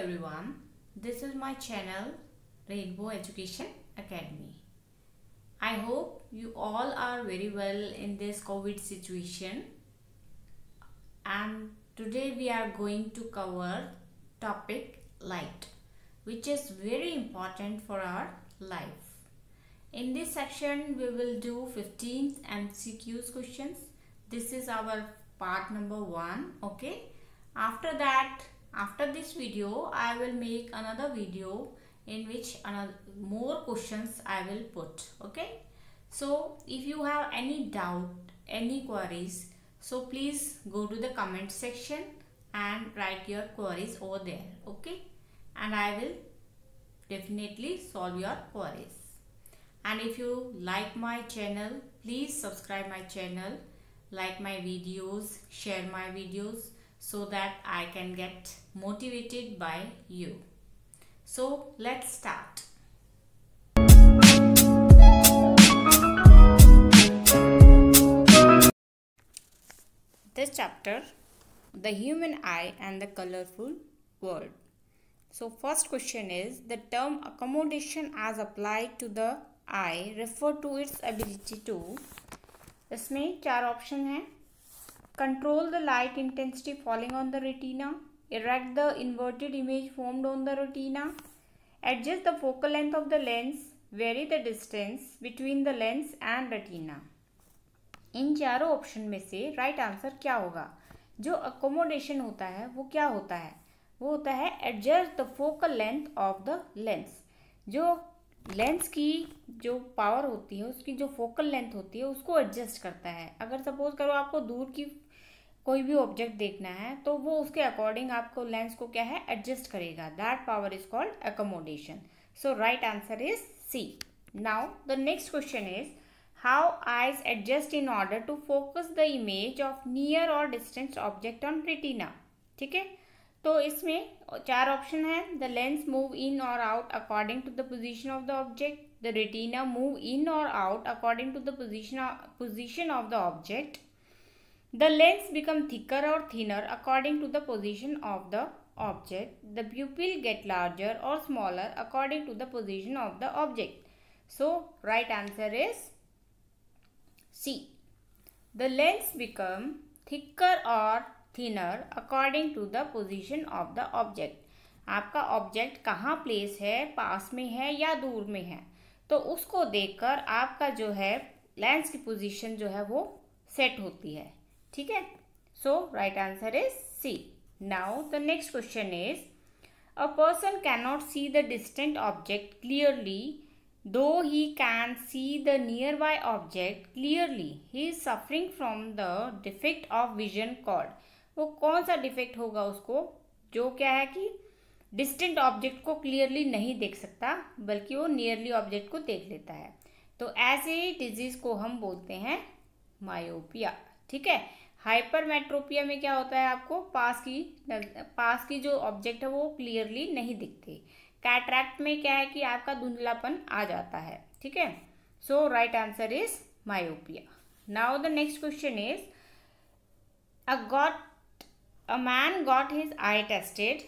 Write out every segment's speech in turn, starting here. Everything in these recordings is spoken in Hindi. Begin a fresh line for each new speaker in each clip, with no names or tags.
everyone, this is my channel Rainbow Education Academy. I hope you all are very well in this COVID situation and today we are going to cover topic light which is very important for our life. In this section we will do 15 MCQs questions. This is our part number 1 okay. After that after this video i will make another video in which another more questions i will put okay? So if you have any doubt any queries so please go to the comment section and write your queries over there okay? And i will definitely solve your queries. And if you like my channel please subscribe my channel like my videos share my videos so that I can get motivated by you. So let's start. This chapter, the human eye and the colorful world. So first question is the term accommodation as applied to the eye refer to its ability to इसमें चार ऑप्शन हैं Control the light intensity falling on the retina. Erect the inverted image formed on the retina. Adjust the focal length of the lens. Vary the distance between the lens and retina. इन चारों ऑप्शन में से राइट right आंसर क्या होगा जो अकोमोडेशन होता है वो क्या होता है वो होता है adjust the focal length of the lens जो लेंस की जो पावर होती है, उसकी जो फोकल लेंथ होती है, उसको एडजस्ट करता है। अगर सपोज़ करो आपको दूर की कोई भी ऑब्जेक्ट देखना है तो वो उसके अकॉर्डिंग आपको लेंस को क्या है? एडजस्ट करेगा। That power is called accommodation so right answer is C now the next question is how eyes adjust in order to focus the image of near और डिस्टेंस ऑब्जेक्ट ऑन रेटिना ठीक है? तो इसमें चार ऑप्शन है द लेंस मूव इन और out according to the position of the object the retina move in और out according to position position of the object the lens become thicker और thinner according to the position of the object the pupil get larger और smaller according to the position of the object so right answer is C the lens become thicker और thinner according to the position of the object आपका ऑब्जेक्ट कहाँ प्लेस है? पास में है या दूर में है? तो उसको देखकर आपका जो है लेंस की पोजीशन जो है वो सेट होती है। ठीक है? So right answer is C now the next question is a person cannot see the distant object clearly though he can see the nearby object clearly he is suffering from the defect of vision called वो कौन सा डिफेक्ट होगा उसको? जो क्या है कि डिस्टेंट ऑब्जेक्ट को क्लियरली नहीं देख सकता, बल्कि वो नियरली ऑब्जेक्ट को देख लेता है। तो ऐसे ही डिज़ीज़ को हम बोलते हैं मायोपिया ठीक है? हाइपरमेट्रोपिया में क्या होता है आपको? पास की पास की जो ऑब्जेक्ट है वो क्लियरली नहीं दिखते। कैट्रैक्ट में क्या है कि आपका धुंधलापन आ जाता है, ठीक है? So right answer is myopia now the next question is a got a man got his eye tested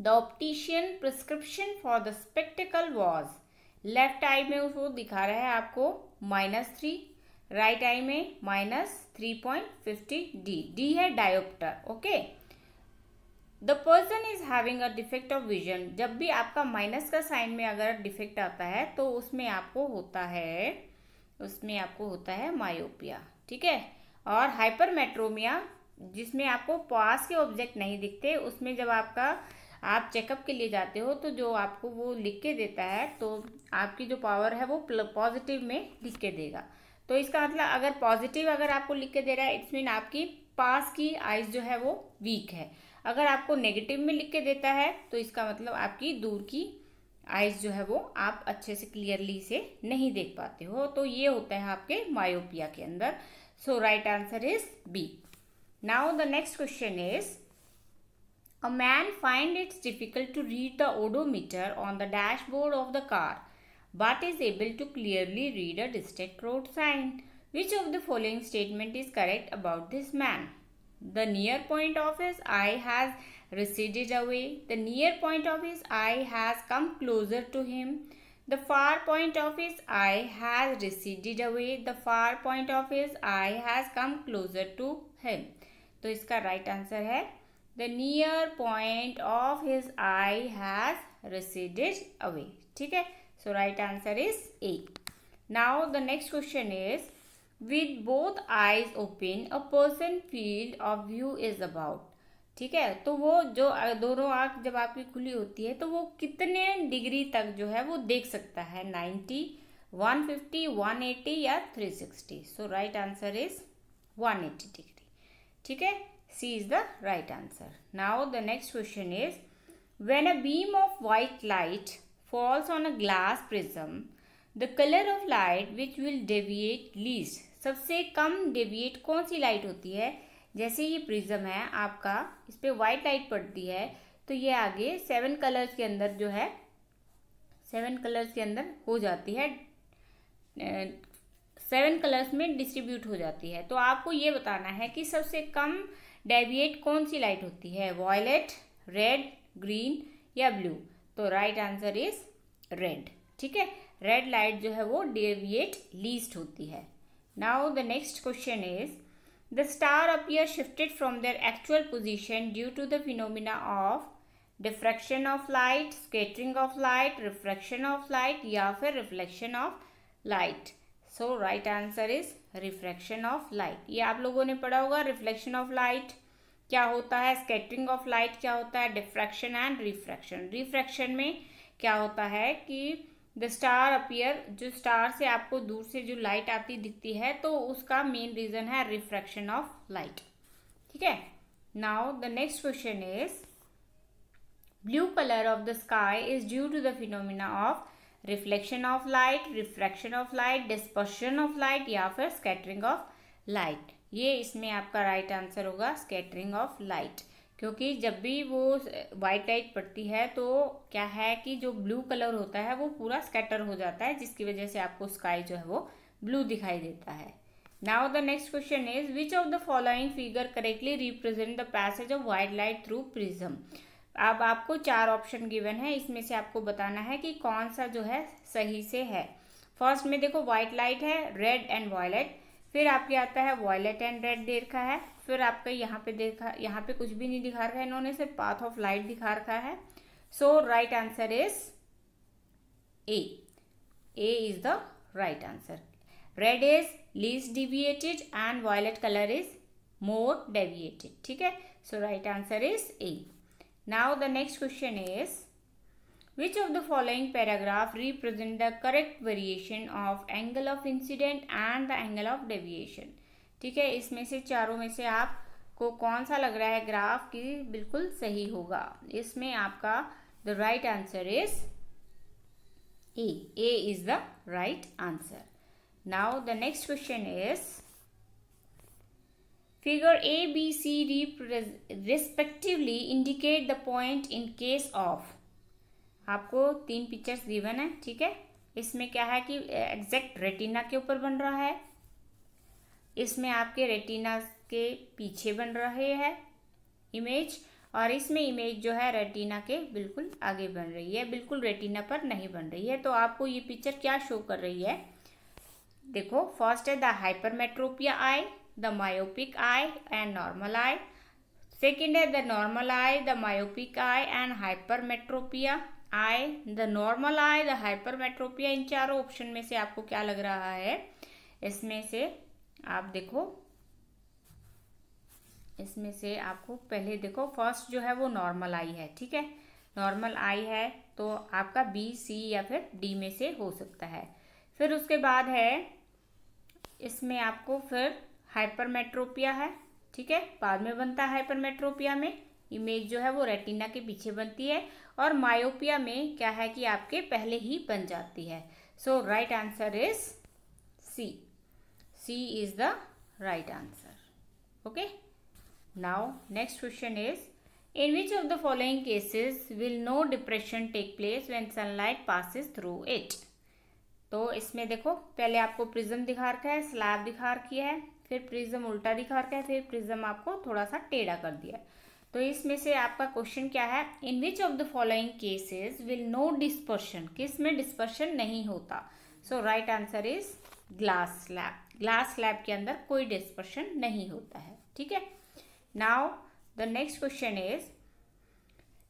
the optician prescription for the spectacle was left eye में उसको दिखा रहा है आपको माइनस थ्री राइट आई में minus three point fifty D D है dioptre okay the person is having a defect of vision जब भी आपका माइनस का साइन में अगर डिफेक्ट आता है तो उसमें आपको होता है, उसमें आपको होता है मायोपिया ठीक है? और हाइपरमेट्रोमिया जिसमें आपको पास के ऑब्जेक्ट नहीं दिखते, उसमें जब आपका, आप चेकअप के लिए जाते हो तो जो आपको वो लिख के देता है तो आपकी जो पावर है वो पॉजिटिव में लिख के देगा। तो इसका मतलब अगर पॉजिटिव अगर आपको लिख के दे रहा है इट्स मीन आपकी पास की आइज़ जो है वो वीक है। अगर आपको नेगेटिव में लिख के देता है तो इसका मतलब आपकी दूर की आइज़ जो है वो आप अच्छे से क्लियरली से नहीं देख पाते हो। तो ये होता है आपके मायोपिया के अंदर। So right answer is B Now the next question is, a man finds it difficult to read the odometer on the dashboard of the car but is able to clearly read a district road sign. Which of the following statement is correct about this man? The near point of his eye has receded away. The near point of his eye has come closer to him. The far point of his eye has receded away. The far point of his eye has come closer to him. तो इसका राइट आंसर है the near point of his eye has receded away ठीक है? So right answer is A now the next question is with both eyes open a person field of view is about ठीक है? तो वो जो दोनों आँख जब आपकी खुली होती है तो वो कितने डिग्री तक जो है वो देख सकता है? Ninety, one fifty, one eighty या three sixty? So right answer is one eighty degree ठीक है? C is the right answer now the next question is when a beam of white light falls on a glass prism the colour of light which will deviate least सबसे कम डेविएट कौन सी लाइट होती है? जैसे ये प्रिज्म है, आपका, इस पर वाइट लाइट पड़ती है तो ये आगे सेवन कलर्स के अंदर जो है सेवन कलर्स के अंदर हो जाती है सेवन कलर्स में डिस्ट्रीब्यूट हो जाती है। तो आपको ये बताना है कि सबसे कम डेविएट कौन सी लाइट होती है? वॉयलेट रेड ग्रीन या ब्लू तो राइट आंसर इज़ रेड ठीक है? रेड लाइट जो है वो डेविएट लीस्ट होती है। Now the next question is the star appear shifted from their actual position due to the phenomena of diffraction of light scattering of light refraction of light या फिर reflection of light So, right answer is refraction of light. ये आप लोगों ने पढ़ा होगा, reflection ऑफ़ लाइट क्या होता है? स्केटरिंग ऑफ़ लाइट क्या होता है? डिफ्रैक्शन एंड रिफ्रैक्शन रिफ्रैक्शन में क्या होता है कि द स्टार अपियर जो स्टार से आपको दूर से जो लाइट आती दिखती है तो उसका मेन रीजन है रिफ्रैक्शन ऑफ़ लाइट ठीक है? Now the next question is blue colour of the sky is due to the phenomena of reflection of light refraction of light dispersion of light या फिर स्कैटरिंग ऑफ़ लाइट ये इसमें आपका राइट आंसर होगा स्कैटरिंग ऑफ़ लाइट क्योंकि जब भी वो वाइट लाइट पड़ती है तो क्या है कि जो ब्लू कलर होता है, वो पूरा स्कैटर हो जाता है, जिसकी वजह से आपको स्काई जो है वो ब्लू दिखाई देता है. Now the next question is which of the following figure correctly represent the passage of white light through prism अब आपको चार ऑप्शन गिवन है। इसमें से आपको बताना है कि कौन सा जो है सही से है। फ़र्स्ट में देखो व्हाइट लाइट है रेड एंड वॉयलेट फिर आपके आता है वॉयलेट एंड रेड दे रखा है। फिर आपका यहाँ पे देखा, यहाँ पे कुछ भी नहीं दिखा रखा है। इन्होंने सिर्फ़ पाथ ऑफ़ लाइट दिखा रखा है। So right answer is A A is the right answer red is least deviated and violet colour is more deviated ठीक है? So right answer is A now the next question is Which of the following paragraph represent the correct variation of angle of incident and the angle of deviation? ठीक है इसमें से चारों में से आपको कौन सा लग रहा है ग्राफ की बिल्कुल सही होगा इसमें आपका the right answer is A A is the right answer now the next question is figure a, b, c, d respectively indicate the point in case of. आपको तीन पिक्चर्स गिवन है, ठीक है? इसमें क्या है कि एग्जैक्ट रेटिना के ऊपर बन रहा है। इसमें आपके रेटिना के पीछे बन रहे हैं इमेज और इसमें इमेज जो है रेटिना के बिल्कुल आगे बन रही है, बिल्कुल रेटिना पर नहीं बन रही है। तो आपको ये पिक्चर क्या शो कर रही है? देखो फ़र्स्ट है the hypermetropia eye the myopic eye and normal eye second है the normal eye the myopic eye and hypermetropia eye the normal eye the hypermetropia इन चारों ऑप्शन में से आपको क्या लग रहा है? इसमें से आप देखो। इसमें से आपको पहले देखो फ़र्स्ट जो है वो नॉर्मल आई है, ठीक है? नॉर्मल आई है तो आपका बी सी या फिर डी में से हो सकता है। फिर उसके बाद है, इसमें आपको फिर हाइपरमेट्रोपिया है, ठीक है? बाद में बनता है हाइपरमेट्रोपिया में। इमेज जो है वो रेटिना के पीछे बनती है और मायोपिया में क्या है कि आपके पहले ही बन जाती है। So right answer is C C is the right answer okay now next question is in which of the following cases will no depression take place when sunlight passes through it तो इसमें देखो, पहले आपको प्रिज्म दिखा रखा है, स्लैब दिखा रखी है फिर प्रिज्म उल्टा दिखा रखा है, फिर प्रिज्म आपको थोड़ा सा टेढ़ा कर दिया तो इसमें से आपका क्वेश्चन क्या है? In which of the following cases will no dispersion किसमें डिस्पर्शन नहीं होता? So right answer is glass slab glass slab के अंदर कोई डिस्पर्शन नहीं होता है, ठीक है? Now the next question is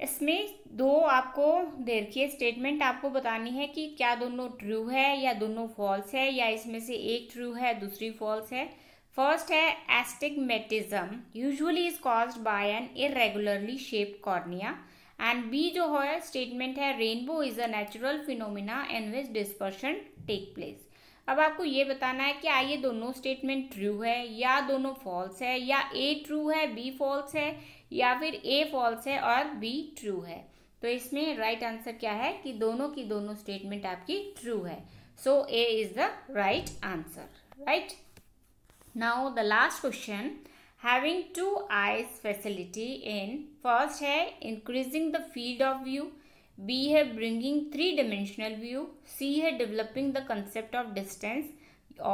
इसमें दो आपको देखिए स्टेटमेंट आपको बतानी है कि क्या दोनों ट्रू है या दोनों फॉल्स है, या इसमें से एक ट्रू है, दूसरी फॉल्स है। फ़र्स्ट है astigmatism usually is caused by an irregularly shaped cornea and B जो है स्टेटमेंट है rainbow is a natural phenomena in which dispersion take place अब आपको ये बताना है कि आइए दोनों स्टेटमेंट ट्रू है, या दोनों फॉल्स है, या ए ट्रू है बी फॉल्स है, या फिर ए फॉल्स है और बी ट्रू है। तो इसमें राइट right आंसर क्या है कि दोनों की दोनों स्टेटमेंट आपकी ट्रू है। So A is the right answer right now the last question having two eyes facility in first है increasing the field of view B है bringing three dimensional view C है developing the concept of distance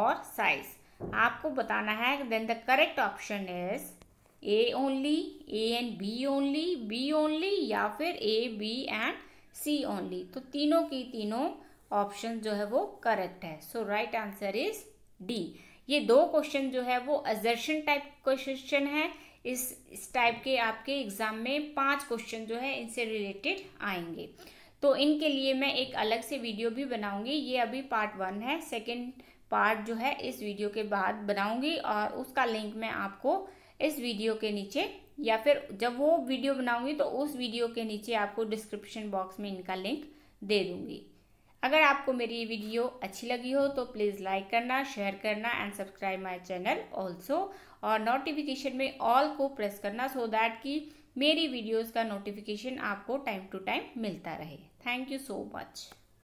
और साइज़ आपको बताना है then the correct option is A only A and B only B only या फिर A B and C only तो तीनों की तीनों ऑप्शन जो है वो करेक्ट है. So right answer is D ये दो क्वेश्चन जो है वो अजर्शन टाइप क्वेश्चन है। इस इस टाइप के आपके एग्ज़ाम में पाँच क्वेश्चन जो है इनसे रिलेटेड आएँगे। तो इनके लिए मैं एक अलग से वीडियो भी बनाऊँगी। ये अभी पार्ट वन है। सेकंड पार्ट जो है इस वीडियो के बाद बनाऊँगी और उसका लिंक मैं आपको इस वीडियो के नीचे या फिर जब वो वीडियो बनाऊँगी तो उस वीडियो के नीचे आपको डिस्क्रिप्शन बॉक्स में इनका लिंक दे दूँगी। अगर आपको मेरी ये वीडियो अच्छी लगी हो तो प्लीज़ लाइक करना शेयर करना and subscribe my channel also और नोटिफिकेशन में ऑल को प्रेस करना सो दैट कि मेरी वीडियोस का नोटिफिकेशन आपको टाइम टू टाइम मिलता रहे. Thank you so much